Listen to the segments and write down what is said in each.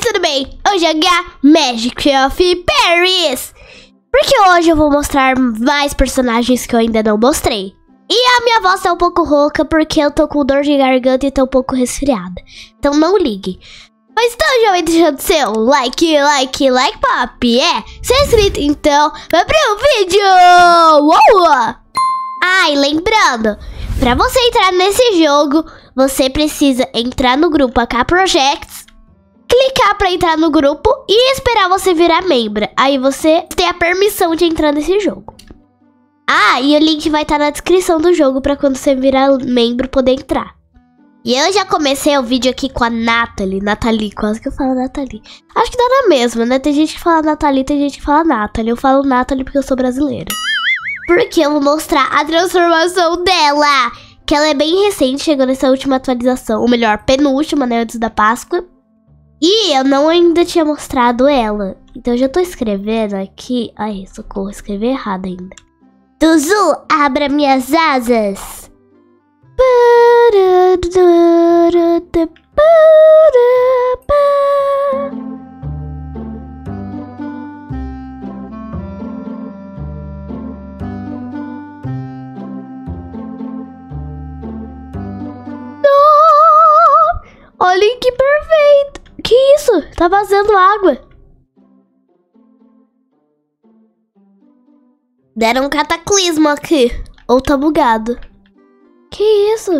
Tudo bem, hoje é Magic of Paris. Porque hoje eu vou mostrar mais personagens que eu ainda não mostrei. E a minha voz tá um pouco rouca porque eu tô com dor de garganta e tô um pouco resfriada. Então não ligue. Mas então já vai deixando seu like, like, like pop, é? Se é inscrito, então vai pro vídeo! Uou! Ah, e lembrando, pra você entrar nesse jogo, você precisa entrar no grupo AK Projects, clicar pra entrar no grupo e esperar você virar membro. Aí você tem a permissão de entrar nesse jogo. Ah, e o link vai estar tá na descrição do jogo para quando você virar membro poder entrar. E eu já comecei o vídeo aqui com a Nathalie. Nathalie, quase que eu falo Nathalie. Acho que dá na mesma, né? Tem gente que fala Nathalie, tem gente que fala Nathalie. Eu falo Nathalie porque eu sou brasileira. Porque eu vou mostrar a transformação dela. Que ela é bem recente, chegou nessa última atualização. Ou melhor, penúltima, né? Antes da Páscoa. E eu não ainda tinha mostrado ela. Então eu já tô escrevendo aqui. Ai, socorro, escrevi errado ainda. Tuzu, abra minhas asas. Olha que! Tá vazando água. Deram um cataclismo aqui. Ou tá bugado. Que isso?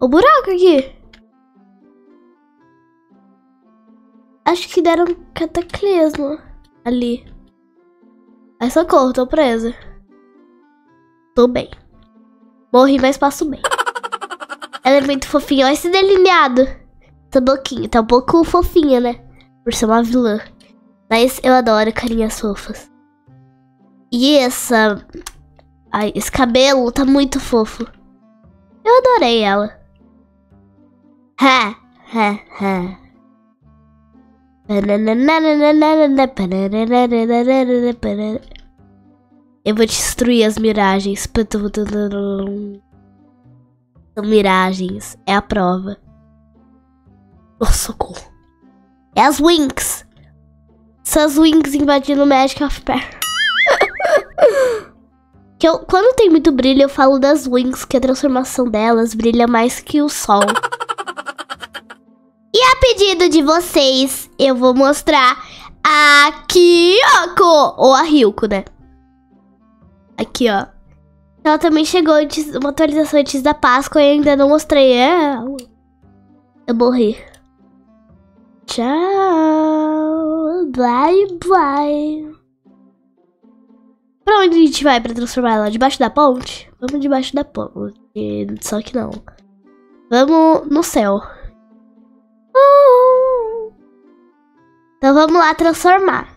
O buraco aqui. Acho que deram um cataclismo ali. Ai, socorro, tô presa. Tô bem. Morri, mas passo bem. Ela é muito fofinha. Olha esse delineado. Essa boquinha. Tá um pouco fofinha, né? Por ser uma vilã. Mas eu adoro carinhas fofas. E essa... Ai, esse cabelo tá muito fofo. Eu adorei ela. Ha, ha, ha. Eu vou destruir as miragens. São miragens. É a prova. Oh, socorro. É as Winx. São as Winx invadindo o Magic of Pair. que eu, quando tem muito brilho, eu falo das Wings, que a transformação delas brilha mais que o sol. e a pedido de vocês, eu vou mostrar a Kyoko, ou a Ryuko, né? Aqui, ó. Ela também chegou antes, uma atualização antes da Páscoa e ainda não mostrei ela. Eu morri. Tchau. Bye, bye. Pra onde a gente vai pra transformar ela? Debaixo da ponte? Vamos debaixo da ponte. Só que não. Vamos no céu. Então vamos lá transformar.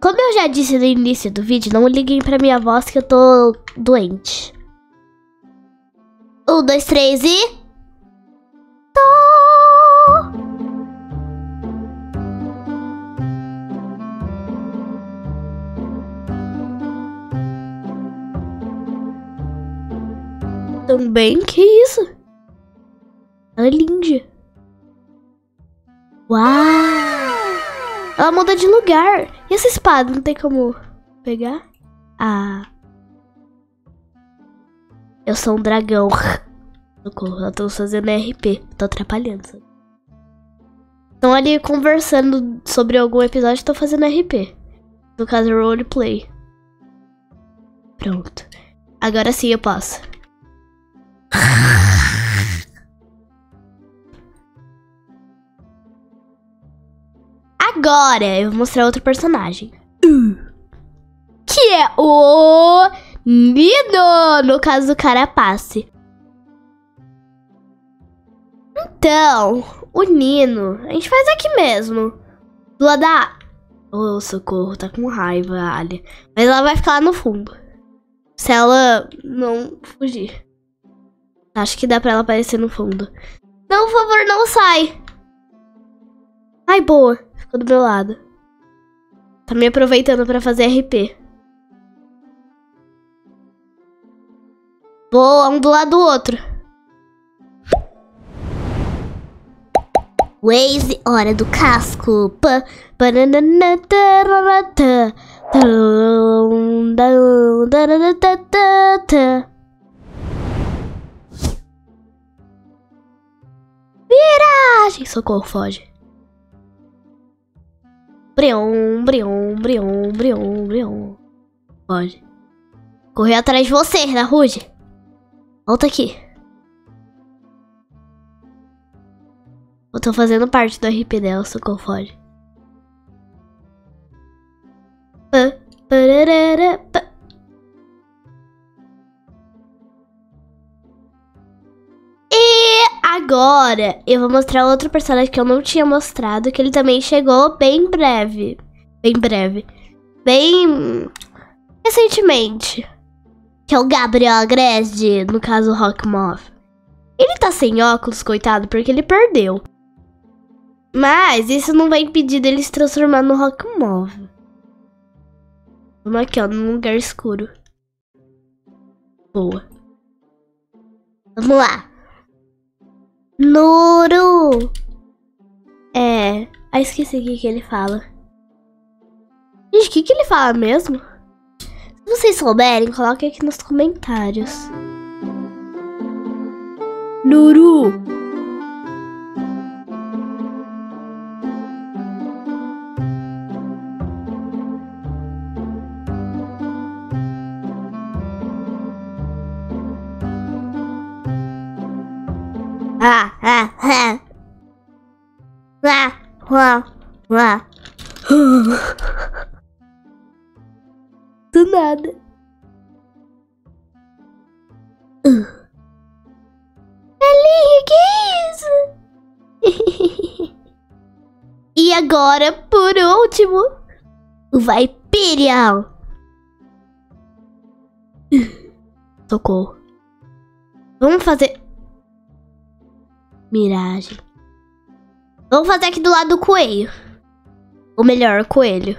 Como eu já disse no início do vídeo, não liguem pra minha voz que eu tô doente. Um, dois, três e... Tô! Também? Que isso? Ela é linda. Uau! Ela muda de lugar. E essa espada? Não tem como pegar? Ah. Eu sou um dragão. Socorro, eu tô fazendo RP. Tô atrapalhando. Estão ali conversando sobre algum episódio, tô fazendo RP. No caso, roleplay. Pronto. Agora sim eu posso. Agora eu vou mostrar outro personagem. Que é o Nino, no caso do Carapace. Então, o Nino, a gente faz aqui mesmo. Do lado da... Oh, socorro, tá com raiva, Ali. Mas ela vai ficar lá no fundo. Se ela não fugir. Acho que dá pra ela aparecer no fundo. Não, por favor, não sai. Ai, boa. Ficou do meu lado. Tá me aproveitando pra fazer RP. Vou um do lado do outro. Waze, hora do casco. Pa, Viragem! Socorro, foge. Brion, brion, brion, brion, brion. Foge. Correr atrás de você, na Rude. Volta aqui. Eu tô fazendo parte do RP dela, socorro, foge. Agora eu vou mostrar outro personagem que eu não tinha mostrado, que ele também chegou bem breve. Bem breve. Bem recentemente. Que é o Gabriel Agreste, no caso Rockmoth. Ele tá sem óculos, coitado, porque ele perdeu. Mas isso não vai impedir dele se transformar no Rockmoth. Vamos aqui, ó, num lugar escuro. Boa. Vamos lá. Nuru. É. Ah, esqueci o que, que ele fala. Gente, o que, que ele fala mesmo? Se vocês souberem, coloquem aqui nos comentários. Nuru. Lá, lá, lá. Do nada. Elinho, que isso? e agora, por último, o Vaipirial. Socorro. Vamos fazer... Miragem. Vamos fazer aqui do lado do coelho. Ou melhor, coelho.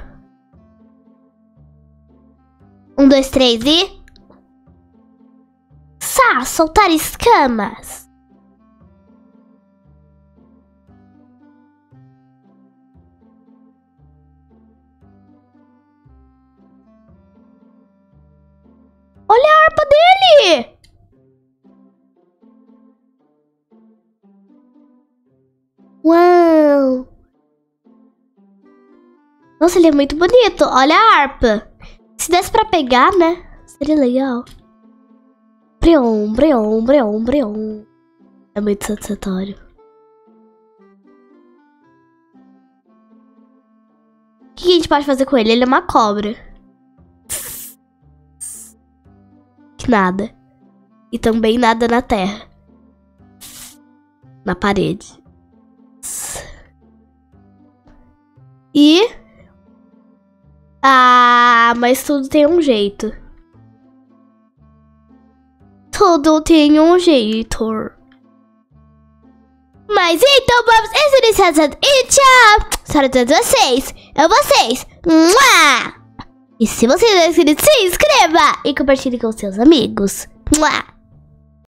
Um, dois, três e... Sá, soltar escamas. Olha a harpa dele! Nossa, ele é muito bonito. Olha a harpa. Se desse pra pegar, né? Seria legal. Breon, breon, breon, breon. É muito satisfatório. O que a gente pode fazer com ele? Ele é uma cobra. Que nada. E também nada na terra. Na parede. E. Ah, mas tudo tem um jeito. Tudo tem um jeito. Mas então vamos encerrar e tchau! Para todos vocês, eu vocês. Mua! E se você não é inscrito, se inscreva e compartilhe com seus amigos. Mua!